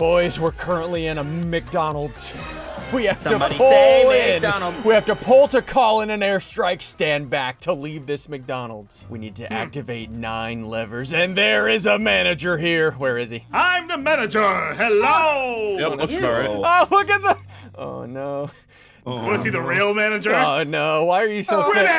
Boys, we're currently in a McDonald's. We have Somebody to pull say in. McDonald's. We have to pull to call in an airstrike. Stand back to leave this McDonald's. We need to Hmm. activate nine levers, and there is a manager here. Where is he? I'm the manager. Hello. Yep, looks about right. Oh, look at the. Oh no. Want to see the real manager? Oh no. Why are you so Finish! thick?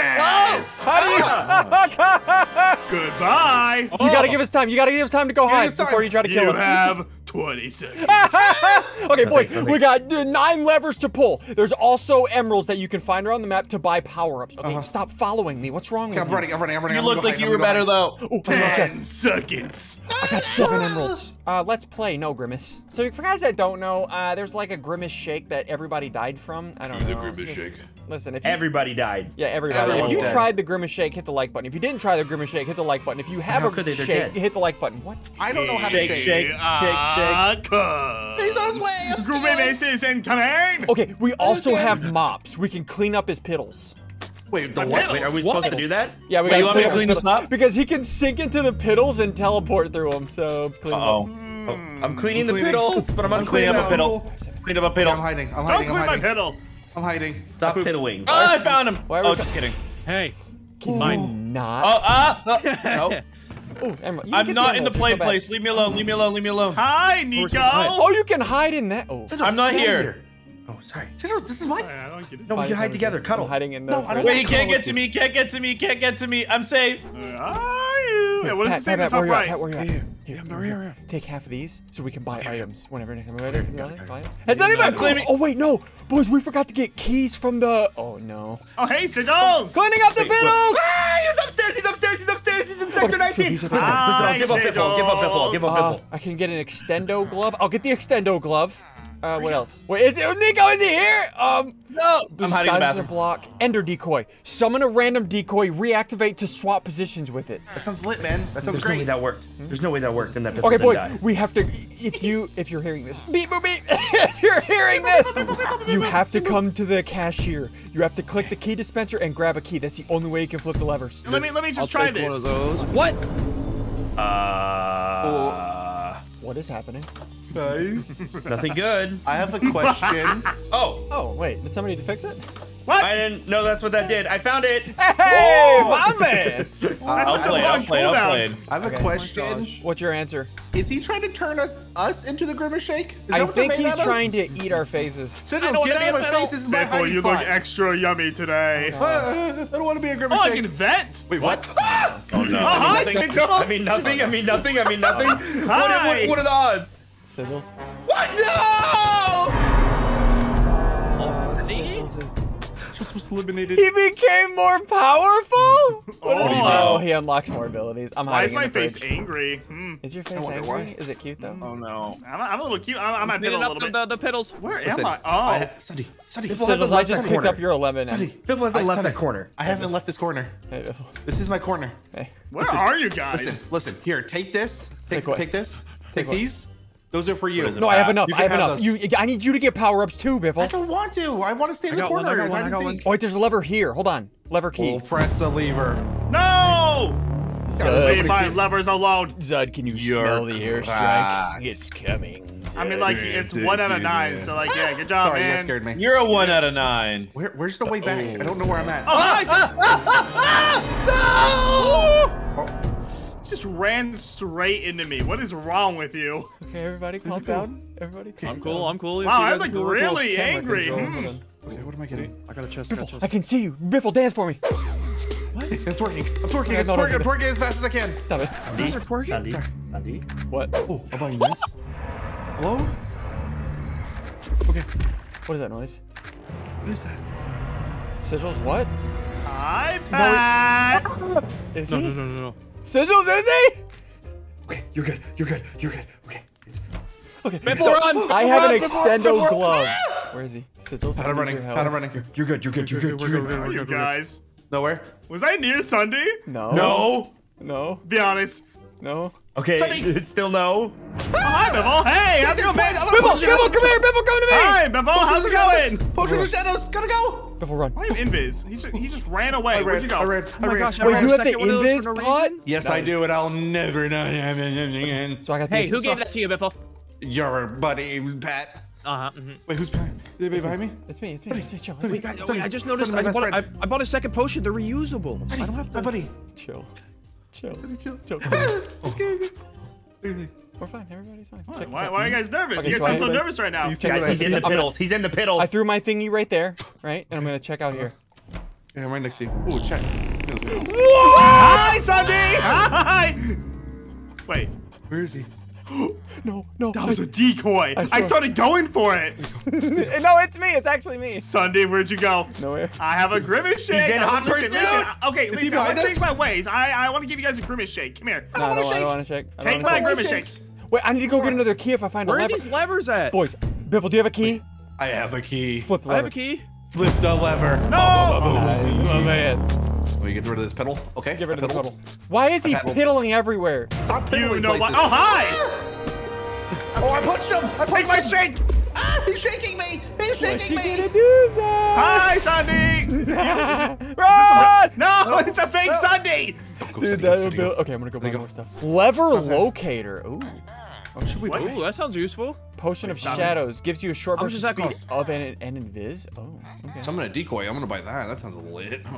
How do you? Goodbye. You gotta give us time. You gotta give us time to go hide before you try to You kill us. have 20 seconds. Okay, boys, we got the nine levers to pull. There's also emeralds that you can find around the map to buy power-ups. Okay, stop following me. What's wrong with I'm you? running, I'm running, I'm running. You I'm look gonna like hide, you were better hide. though. Oh, I got chest. 10 seconds. I got seven emeralds. Uh, let's play. No, Grimace. So for guys that don't know, uh, there's like a Grimace shake that everybody died from. I don't know. the know. Grimace Just- shake. Listen, if you, Everybody died. yeah, everybody. Everyone's if you dead. tried the Grimace shake, hit the like button. If you didn't try the Grimace shake, hit the like button. If you have a could shake, hit the like button. What? I don't know how to shake. shake, shake, shake. He's on his way. I'm scared. Grimace is incoming. Okay, we also scared. have mops. We can clean up his piddles. Wait, the My what? Wait, are we What? supposed to do that? Yeah, we Wait, gotta you want me to clean this up? Because he can sink into the piddles and teleport through them. So clean Uh-oh. up. Oh, I'm cleaning the cleaning. piddles, but I'm I'm cleaning uncleaning up a piddle. Clean up a I'm hiding. I'm Don't hiding. I'm quit my hiding. piddle. I'm hiding. Stop Pooped. piddling. Oh, I found him. Why are we Oh, just kidding. Hey, Can Mine. you not? Oh, ah, ah, no. Ooh, Emerald. You I'm get not in the play it's not bad. place. Leave me alone. Leave me alone. Leave me alone. Hi, Nico. supposed to hide. Oh, you can hide in that. Oh. I'm not here. Oh, sorry. Citrus, this is mine. I don't get it. No, we can hide together. Cuddle. I'm hiding in the. No, I don't Wait, he can't get to me. Can't get to me. Can't get to me. I'm safe. Where are you? Yeah, what does it Pat, say in the Pat, Pat, top where you at? right? Pat, where you at? Here, Here, I'm right here, here. Take half of these so we can buy items whenever next time we're ready. Buy it. Has anybody? I'm claiming- Oh wait, no, boys, we forgot to get keys from the. Oh no. Oh, hey, Sigils. Cleaning up the Wait, what? piddles. Ah, he's upstairs. He's upstairs. He's upstairs. He's in sector 19. these are Listen, listen, I'll give up Biffle. I'll give up Biffle. I'll give up Uh, Biffle. I can get an extendo glove. I'll get the extendo glove. Uh, what else? Wait, is it Nico? Is he here? Um, No. I'm hiding in the disguise as a bathroom. block. Ender decoy. Summon a random decoy. Reactivate to swap positions with it. That sounds lit, man. That sounds There's no way great. that worked. There's no way that worked. And that Biffle Okay, boys, died. we have to. If you, if you're hearing this, beep boop beep. if you're hearing this, you have to come to the cashier. You have to click the key dispenser and grab a key. That's the only way you can flip the levers. Let me let me just I'll try take this. one of those. What? Uh, What is happening? Guys, nothing good. I have a question. Oh, Oh wait, did somebody to fix it? What? I didn't know that's what that did. I found it. Hey, my man. I'll That's play. I'll long play. I'll cooldown. play. I have a Okay. question. What's your answer? Is he trying to turn us us into the Grimace Shake? Is I think he's trying to eat our faces. Citrus, don't get out of my face. This is my Biffle, hiding you look extra yummy today. Uh, I don't want to be a Grimace Oh, I Shake. can vent. Wait, what? Oh no. Oh, hi, Nothing- Sigils. I mean nothing. I mean nothing. I mean nothing. What, what, what are the odds? Sigils. What? No! Eliminated. He became more powerful. What did he? Oh. Oh, he unlocks more abilities. I'm Why is hiding my in the face fridge. angry? Hmm. Is your face angry? why. Is it cute though? Oh no. I'm, I'm a little cute. I'm, I'm at Cleaning middle a up little the, bit. the, the piddles. Where am Listen, I? Oh. I, Sunny, Sunny. Biffle hasn't I left just picked corner. up your 11. Sunny. And... Biffle hasn't I- left Sunny, that corner. I haven't left this corner. Hey, Biffle. This is my corner. Hey. Where are you guys? Listen, listen. Here, take this. Take, Take what? take this. Take Take what? These. Those are for you. is it? No, I have Ah, enough. I have have enough. those. You, I need you to get power ups too, Biffle. I don't want to. I want to stay in the got one, corner. I got one, I got one. Oh wait, there's a lever here. Hold on. Lever key. We'll press the lever. no! Zud, Leave my levers alone. Zud, can you You're smell the airstrike? cracked. It's coming. I mean, like, it's one out of nine, so, like, yeah, good job, Sorry, You scared me. You're a one out of nine. Where, where's the way back? I don't know where I'm at. Oh, hi, Oh, just ran straight into me. What is wrong with you? Okay, everybody, calm down. Everybody, calm I'm cool. down. I'm cool. Wow, I'm like are cool, we're really angry. Hmm. okay, what am I getting? I got a chest. I got a Biffle, chest. I can see you. Biffle, dance for me. I'm twerking. I'm twerking. I'm no, no, twerking. I'm no. twerking as fast as I can. Stop it. You guys are twerking? Sandy. Sandy. What? Oh, how about you this? Hello? Okay. What is that noise? What is that? Sigils, what? Hi, Pat. Is No, he? no, no, no, no. Sigils, is he? Okay, you're good. You're good. You're good. Okay. Okay. Biffle, so run! I have an Biffle, extendo Biffle, run! glove. Ah! Where is he? Sigils, Pat, I I'm need running. your help. Pat, I'm running. You're- You're good. You're good. You're good. You're good, good. Where are you guys? Nowhere? Was I near Sundee? No. No. No. Be honest. No. Okay, Sonny. it's still no. Oh, hi, Biffle. Hey, how's it going, man? Biffle, Biffle, come here. Biffle, come to me. Hi, Biffle. How's it going? Potion of shadows. Gotta go. Biffle, run. Why are you invis? He just, he just ran away. I Where'd you go? I ran. Oh I my ran. gosh, I I Wait, ran you a have the second one of invis for no pot? reason. Yes, I do, and I'll never know. Hey, So I got the Hey, who gave that to you, Biffle? Your buddy, Pat. Uh-huh. mhm. Wait, who's behind? Is anybody behind me? It's me. It's me. It's me. Chill. Wait, guys, wait, I just noticed I bought, best I, I bought a second potion. They're reusable. I don't have to. My buddy. Chill. Chill. Chill. Chill. Okay. We're fine. Everybody's fine. Why, why, why are you guys nervous? Okay, you guys so sound so nervous right now. You Guys, I he's in the I'm piddles. He's in the piddles. I threw my thingy right there, right? And I'm gonna check out here. Yeah, I'm right next to you. Ooh, chest. Hi, Sundee! Hi! Wait, Where is he? No, no. that was a decoy. I I started going for it. no, it's me. It's actually me. Sundee, where'd you go? Nowhere. I have a grimace shake. He's in hot listen, pursuit. listen, okay, Is he listen, I'm gonna change my ways. I, I want to give you guys a grimace shake. Come here. No, I don't, I don't want to shake. I Take my grimace shakes. shake. Wait, I need to go get another key if I find Where a lever. Where are these levers at? Boys, Biffle, do you have a key? I have a key. Flip the I have a key. Flip the lever. No! Oh man, Oh, you get rid of this pedal? Okay. get rid of the pedal. pedal. Why is he piddling everywhere? Stop You know what? places. Oh, hi! Oh, I punched him! I punched Take my shake! Ah, he's shaking me! He's shaking What you me! gonna do, Zach? Hi, Sundee! Is this you? Is this- Run! No, it's a fake Sundee! Dude, that'll Sunny, be... Okay, I'm gonna go buy go. more stuff. Lever locator. Ooh. Oh, should we What? buy- Ooh, that sounds useful. Potion of stop it. shadows gives you a short burst of speed cost? of an, an invis. Oh, okay. So I'm gonna decoy. I'm gonna buy that. That sounds lit.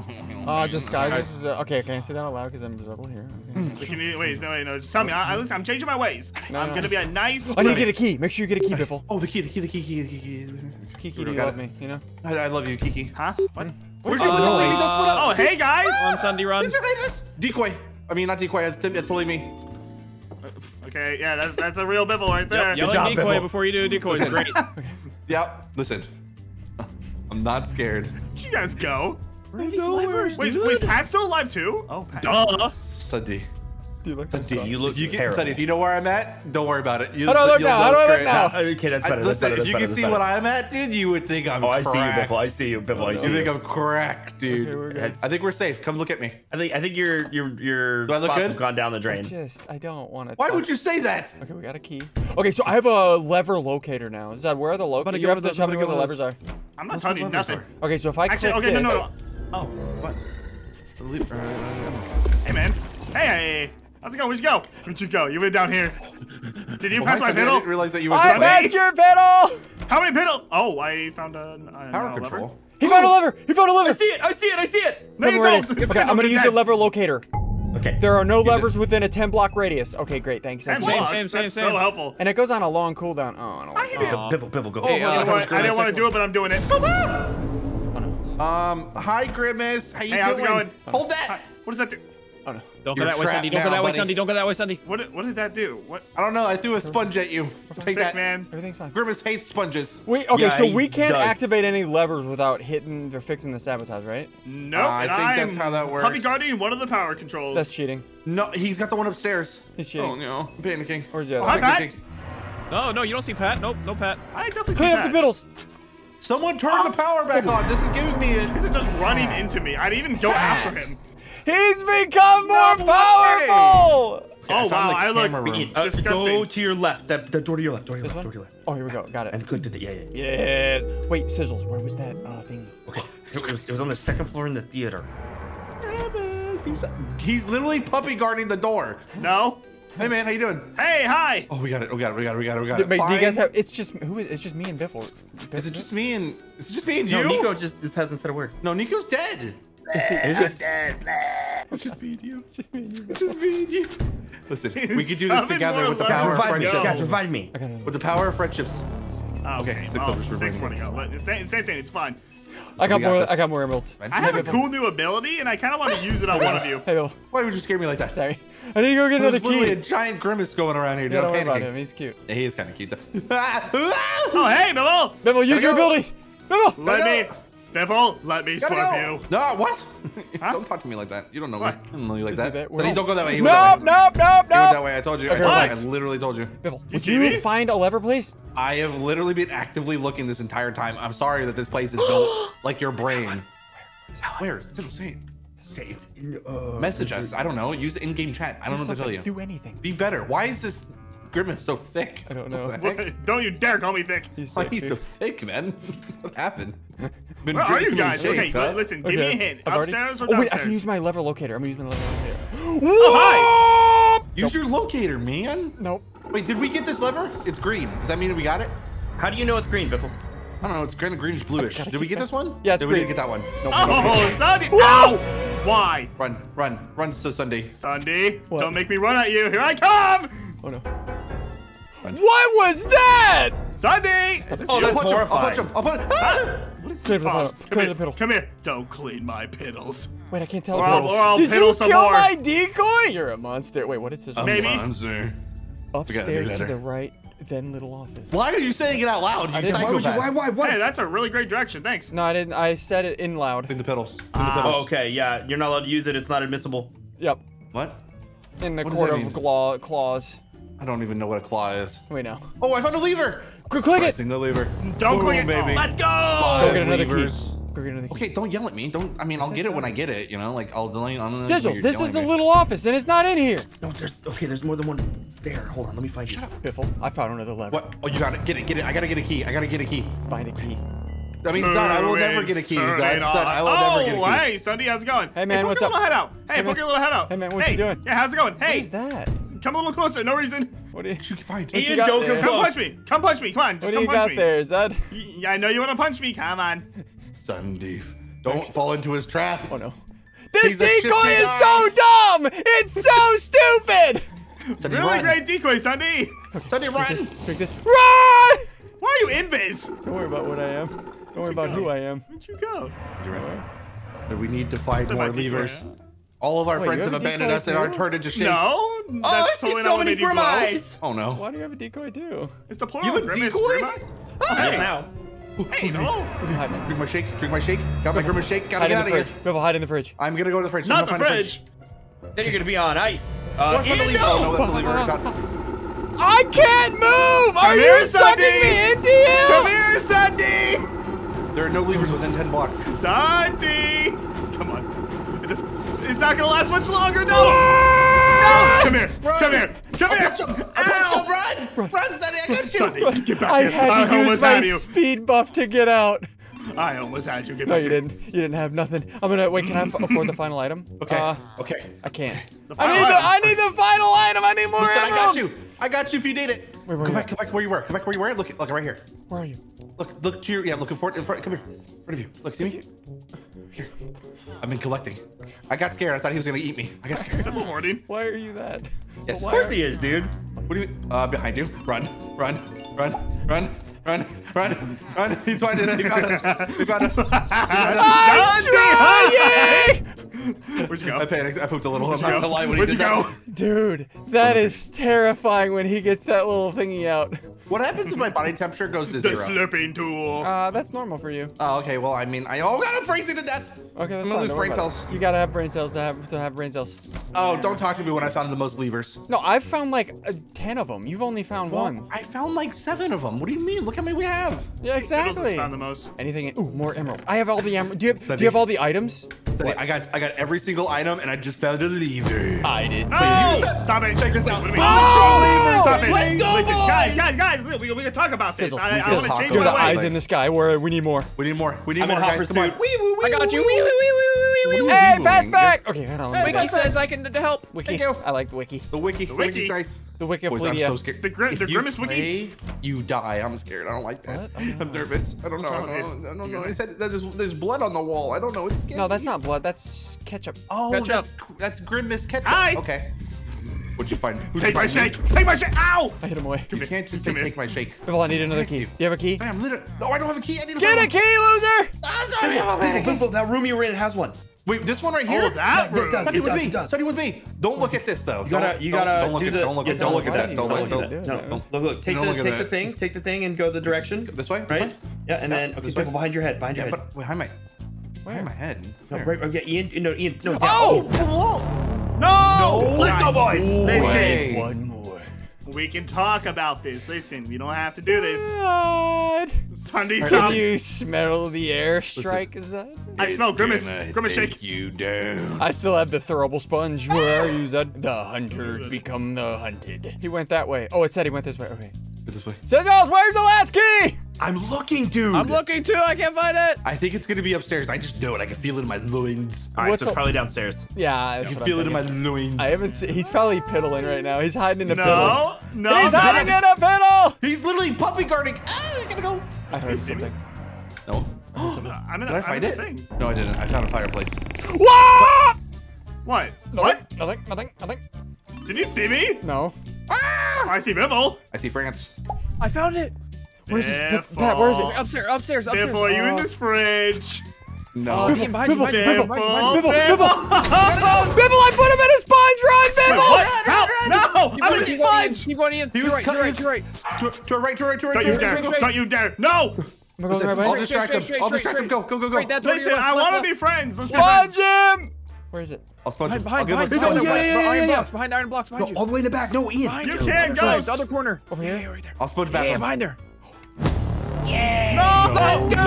Uh, disguise. Is, uh, okay, can I say that out loud? Because I'm visible here. Okay. Wait, can Wait, no, wait, no, just tell me. I, I, listen, I'm changing my ways. No, I'm no. gonna be a nice. I need to get a key. Make sure you get a key, Biffle. Oh, the key, the key, the key, key, the key, key. Kiki, do you Got love it. me? You know? I, I love you, Kiki. Huh? What? What is Uh, that noise? Oh, hey guys! Run, Sundee, run. Decoy. I mean, not decoy. It's, it's totally me. Okay, yeah, that's, that's a real biffle right there. Yell job, at decoy Biffle. before you do a decoy. It's great. Yep. Listen. I'm not scared. Where'd you guys go? Where are these levers, Wait, dude? wait, Pat's still alive too? Oh, Pat. Duh. Sundee. Dude, look Sundee. You look if you can, terrible. Sundee, if you know where I'm at, don't worry about it. You, How do I look now? know How do I look great. now? Okay, that's I, better. That's listen, better. if you better. can see better. what I'm at, dude, you would think I'm Oh, I see you, cracked. Biffle. I see you, Biffle. I You think. I'm cracked, dude. Okay, we're good. I think we're safe. Come look at me. I think I think your your your Do I look spots good? have gone down the I drain. just, I don't want to. Why would you say that? Okay, we got a key. Okay, so I have a lever locator now. Is that where are the About to locators? go You have to the- tell me where the levers are. I'm not telling you nothing. Okay, so if I Actually, okay, no, no, no. Oh, What? The lead- uh, hey man. Hey, hey, hey. How's it going? Where'd you go? Where'd you go? You went down here. Did you Well, pass my I didn't pedal? realize that you were I this passed your pedal. How many pedal? Oh, I found a, a Power a lever. control. He found a lever. He found a lever. I see it. I see it. I see it. No, Tell me you where it don't. is. Okay, I'm gonna use dead. the lever locator. Okay. There are no levers within a 10 block radius. Okay, great, thanks. Ten Same, same, same, That's same. so helpful. And it goes on a long cooldown. Oh, I don't like that. Aw. Biffle, Biffle, go. Hey, You uh, know? I didn't want to do it, but I'm doing it. Um, hi Grimace. How you Hey, how's it doing? going? Hold that. What does that do? Oh no. Don't go You're that way, trapped Sundee. Don't go now, that way, buddy. Sundee. Don't go that way, Sundee. What did, what did that do? What? I don't know. I threw a sponge at you. Take Sick, that, man. Everything's fine. Grimace hates sponges. We okay, Yeah, so we can't does. activate any levers without hitting or fixing the sabotage, right? Nope. Uh, I and think that's I'm how that works. Puppy guarding one of the power controls. That's cheating. No, he's got the one upstairs. He's cheating. Oh no, I'm panicking. Where's the Oh, other? hi. Pat. No, no, you don't see Pat. Nope, no Pat. I definitely see Pat. Clean see up the that. biddles. Someone turn the power back on. This is giving me a. He's just running into me. I didn't even go after him. He's become more No powerful. I Oh found wow, the I look. camera room. Ian, uh, go to your left. That the door to your left. Door to your This left. one? Door to your left. Oh, here we go. Got it. And click it. Yeah, yeah. yeah. Yes. Wait, Sizzles, where was that uh, thing? Okay. It was, it was on the second floor in the theater. Grimace, He's, he's literally puppy guarding the door. No. Hey man, how you doing? Hey, hi. Oh, we got it. We got it. We got it. We got it. We got Wait, it. do you guys Fine. have? It's just who is? It's just me and Biffle. Is it just me and? Is it just me and No, you? Nico just, just hasn't said a word. No, Nico's dead. It's just, It's just me and you. it's just me and you. It's just me and you. Listen, we can do this together with the power of friendship. Go. Guys, revive me. I got it. With the power of friendships. Oh, Okay, okay, six oh, well, for six bringing twenty go. But Same, same thing. It's fine. I got got more. this. I got more emeralds. I have a cool new ability, and I kind of want to use it on one of you. Hey, Bill. Why would you scare me like that? Sorry. I need to go get another There's literally a key. giant grimace going around here, dude. Yeah, don't I'm worry about panicking. him. He's cute. Yeah, he is kind of cute though. Oh, hey, Biffle. Biffle, use your abilities. Biffle. Let Gotta me, go. Biffle. Let me Gotta slurp go. you. No, what? Huh? Don't talk to me like that. You don't know What? me. I don't know you like Is he that. there? Sonny, don't go that way. He went that Nope, way. nope, nope, He that way. I told you. Okay, I, I literally told you. Biffle, you would see you me? find a lever, please? I have literally been actively looking this entire time. I'm sorry that this place is built like your brain. Where? Where? Say it. Okay, it's uh, Message us. I don't know. Use in-game chat. I don't know what to tell you. Do anything. Be better. Why is this grimace so thick? I don't know. What? What? Don't you dare call me thick. He's Why thick, he's dude. so thick, man? what happened? Been Where are drinking you too many guys? Okay, shakes, go- huh? listen. Give me a hint. I've already- Upstairs or Oh wait, I can use my lever locator. I'm gonna use my lever locator. Oh, Use your locator, man. Nope. Wait, did we get this lever? It's green. Does that mean we got it? How do you know it's green, Biffle? I don't know. It's kind of greenish bluish. Did we keep get this one? Yeah, it's Did we green. didn't get that one? Nope. Oh, Sundee! Ow! Why? Run, run, run, so Sundee. Sundee, What? don't make me run at you. Here I come! Oh no. What was that? Sundee! Is Oh, that's I'll punch him. I'll horrifying. punch him. I'll punch him. Ah! What is Clear this? the Pause. Come Clear here. the piddle. Come here. Don't clean my piddles. Wait, I can't tell. Or I'll, or I'll Did piddle you some kill more. my decoy? You're a monster. Wait, what is this? Maybe. Monster. Upstairs to the right, then little office. Why are you saying it out loud? You didn't- Why would you? Why? Why? Why? Hey, that's a really great direction. Thanks. No, I didn't. I said it in loud. Clean the pedals. Clean the Ah. pedals. Oh, okay. Yeah, you're not allowed to use it. It's not admissible. Yep. What? In the What court of mean? claw claws. I don't even know what a claw is. Wait, no. Oh, I found a lever. Quick, click it. Pressing the lever. Don't Boom, click it. baby. Let's Go Five get another levers. key. Go get another key. Okay, don't yell at me. Don't. I mean, I'll get it when. I get it. You know, like I'll delay on. Sigils, this is a little office and it's not in here. No, there's okay. There's more than one. It's there. Hold on. Let me find you. Shut up, Biffle, I found another lever. What? Oh, you got it. Get it. Get it. I gotta get a key. I gotta get a key. Find a key. I mean, son, I will never get a key. Son, son, I will never get a Oh, key. hey, Sundee, how's it going? Hey, man, poke what's your up? little head out. Hey, Hey, poke man. your little head out. Hey, man, what you doing? Yeah, how's it going? Hey, is that? Come a little closer. No reason. What do you, You find. What you Ian, got don't there? come Come punch me. Come punch me. Come on, what just do come you got me. there? Is that? Yeah, I know you want to punch me. Come on. Sundeep. Don't fall into his trap. Oh no. This He's decoy is guy. so dumb! It's so stupid! Sundee, Really run. great decoy, Sundee. Sundee, run. Drink this. Run! Why are you invis? Don't worry about what I am. Don't worry about who I am. Where'd you go? We need to find more levers. All of our Wait, friends have have abandoned us and are too? turned into shapes. No, Oh, that's I see totally so not what many grim eyes. Oh no. Why do you have a decoy too? It's the plural You have a grimace. decoy? Grim eye? Yes, now. Hey, no. Hide, Drink my shake. Drink my shake. Got my grimace shake. Gotta hide get in out the of fridge. here. Biffle, hide in the fridge. I'm gonna go to the fridge. Not the gonna fridge. Then you're gonna be on ice. Oh, Uh, I the Ian, lever. Oh, no, no. that's the lever. I can't move! Are here, you sucking Sundee! me into you? Come here, Sundee. There are no levers within 10 blocks. Sundee. Come on. It's not gonna last much longer. No. Ah! Come here. Come here. Come here. Ow! Run! Run, Sonny! I got you! Sundee, get back I here. had to use my you. speed buff to get out. I almost had you. Get No, back you here. didn't. You didn't have nothing. I'm gonna wait. Can I f- afford the final item? Okay. Uh, okay. I can't. I final need the. I need the final item. I need more Listen, I got you. I got you if you need it. Wait, where come you back, come back where you were. Come back where you were. Look, look right here. Where are you? Look, look to your, yeah, looking forward, in front, come here. In front of you. Look, see me? Here. I've been collecting. I got scared. I thought he was gonna eat me. I got scared. Good morning. Why are you that? Yes, Of course he is, dude. What do you mean? Uh, behind you. Run, run, run, run, run, run, run. He's finding it. He found us. He got us. He got us. I'm trying! Where'd you go? I panicked. I pooped a little. I'm not gonna lie when Where'd you did that. go? Dude, that is terrifying when he gets that little thingy out. What happens if my body temperature goes to The zero? slipping tool. Uh, that's normal for you. Oh, okay. Well, I mean, I oh god, I'm freezing to death. Okay, that's I'm gonna lose don't worry brain about it. cells. You gotta have brain cells to have to have brain cells. Oh, don't talk to me when I found the most levers. No, I've found like uh, ten of them. You've only found one. I found like seven of them. What do you mean? Look how many we have. Yeah, Sizzles has exactly. found the most. Anything? In, ooh, more emerald. I have all the emerald. Do you have? Do you have all the items? Sonny, I got I got every single item, and I just found a lever. I did. Oh! Stop it! Check this out. What do you mean? Oh! Stop it! Let's go, Listen, boys! guys, guys, guys! We, we, we can talk about this. Sizzles, I, I want to talk change You're the my it. ways. eyes in the sky. Where we need more. We need more. We need I'm more, in hot guys. Come on. pursuit. I got you. Hey, pass back. Okay, hold on. Wiki says I can help. Wiki. Thank you. I like the wiki. The wiki. The wiki. wiki. Dice. The wiki Boys, I'm Fleetia. so scared. The grim- If the you grimace wiki? play, You die. I'm scared. I don't like that. What? I'm nervous. I don't know. I don't, you? I don't know. It said that there's, there's blood on the wall. I don't know. It's scary. No, that's not blood. That's ketchup. Oh, Ketchup. that's that's grimace ketchup. Hi. Okay. What'd you find? Who'd Take you my find? shake! Take my shake! Ow! I hit him away. You can't just say take my shake. Biffle, I need another key. you. Do you have a key? I'm literally. No, I don't have a key. I need a Get a key, loser! I'm sorry. I'm a Biffle, Biffle, that room you were in has one. Wait, this one right oh, here. Oh, that Yeah, room. does. Study with does, me. does. Study with me. Don't look at this though. You gotta, Don't- you don't- gotta don't look do at, the. Don't look yeah, at. Don't look at that. Don't look at that. that? No, look, look. Take the, look take the thing. Take the thing and go the direction. This way. This Right? way? Yeah, and then okay, this way. Behind your head, behind your Yeah, head. but behind my, behind my head. No, Where? right, oh, okay, Ian, no, Ian, no, down. Oh! No! Let's go, boys. Listen, way. One more. we can talk about this. Listen, we don't have to do this. God. Sundee, Can you smell the airstrike? Is that? I smell grimace. Grimace shake. you down. I still have the throwable sponge. Where are you, Zed? The hunter become the hunted. He went that way. Oh, it said he went this way. Okay. This way. Signals, where's the last key? I'm looking, dude. I'm looking too. I can't find it. I think it's gonna be upstairs. I just know it. I can feel it in my loins. All right, What's so it's probably downstairs. Yeah, I can feel it in my loins. I haven't seen. He's probably piddling right now. He's hiding in the No, piddle. no. no, He's no. hiding in a piddle. He's literally puppy guarding. Ah, I gotta go. I heard see me? something. No. I'm in Did I I'm find in it? thing. No, I didn't. I found a fireplace. What? What? Nothing, What? Nothing. Nothing. Nothing. Did you see me? No. Ah! I see Bibble. I see France. I found it. Where's this? Biffle. Pat, where is it? Upstairs, upstairs, upstairs. Biffle, are you in Oh. this fridge? No. Oh, behind you, behind you. Biffle, Biffle. Bibble, I put him in a sponge run, Bibble. What? Help! Oh, no! Keep I'm going, in keep going, Ian. sponge! Keep going, Ian. To was right, to cut- right, to your right. To, to right, to our right, to right. Don't you to our dare! Don't you dare! No! I'm going Listen, right I'll distract him. I'll distract him. Go, go, go, go. Right, that door to Listen, I want to be friends. Let's Sponge him. Where is it? I'll sponge Behind, him. behind, I'll behind, behind, behind, Yeah, yeah, iron yeah, yeah. blocks, behind iron blocks, behind you. All the way in the back. No, Ian. Behind You you. can't go. side, the other corner. Over here? yeah, right there. I'll sponge Yeah, yeah, behind there. No! Let's go!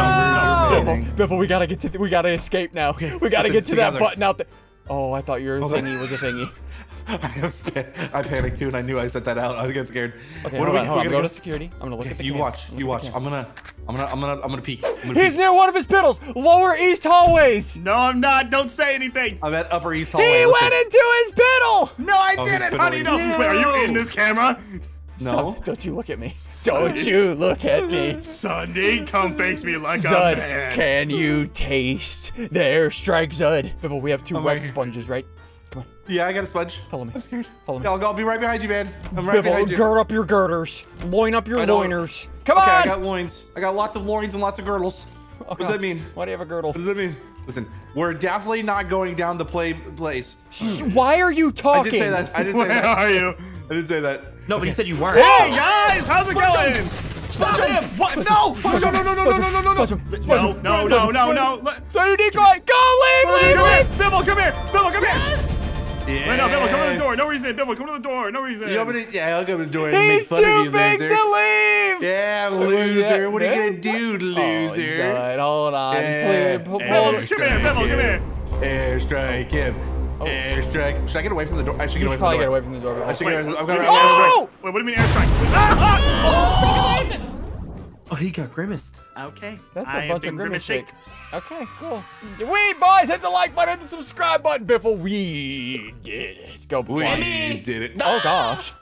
Biffle, Biffle, we gotta get to. The, we gotta escape now. we gotta get to that button out there. Oh, I thought your thingy was a thingy. I, was, scared. I panicked too, and I knew I set that out. I was getting scared. Okay, What hold are on, we- hold on. we're I'm gonna going to security. I'm gonna look at the You cams. watch. You watch. I'm gonna. I'm gonna. I'm gonna. I'm gonna peek. I'm gonna He's peek. near one of his piddles. Lower east hallways. No, I'm not. Don't say anything. I'm at Upper East Hallway. He Listen. went into his piddle. No, I Oh, didn't. How do you know? fiddling. Wait, are you in this camera? No. Stop. Don't you look at me. Don't you look at me. Sundee, come face me like a Zud, man. can you taste their strike, Zud? Biffle, we have two I'm wet right sponges, right? Come on, Yeah, I got a sponge. follow me. I'm scared. Follow me. I'll, I'll be right behind you, man. I'm right behind Biffle, you. gird up your girders. Loin up your I loiners. Come okay, on. I got loins. I got lots of loins and lots of girdles. Oh, what does that mean? Why do you have a girdle? What does that mean? Listen, we're definitely not going down the play place. Shh, Why are you talking? I talking? did say that. I did say Where that. are you? I didn't say that. No, but you said you weren't. Hey guys, how's it going? Stop him! What? No! No! No! No! No! No! No! No! Sponge him. No! Sponge No! him. No! No! No! No! Let- Throw your decoy. Go, leave, leave, Come here! leave. Bibble, come here! Bibble, come here! Yes. Wait, no, Bibble, come to the door. No reason. Bibble, come to the door. No reason. You want me to, yeah, I'll go to the door and make He's fun of too you, big loser. to leave. Yeah, Wait, wait, loser. What are you gonna do, loser? Oh, Zud, hold on. Yeah. Please, pull- Bibble, come here. Bibble, come here. Airstrike him. Airstrike. Should I get away from the door? I should You get away should from probably the get away from the door. I should Wait. get away. I'm gonna. Oh! Wait, what do you mean airstrike? Ah! Oh, Oh, he got grimaced. Okay. That's a I bunch of grimace shake. shake. Okay, cool. We boys hit the like button, hit the subscribe button, Biffle. We did it. Go We fly. did it. Oh gosh.